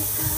Africa.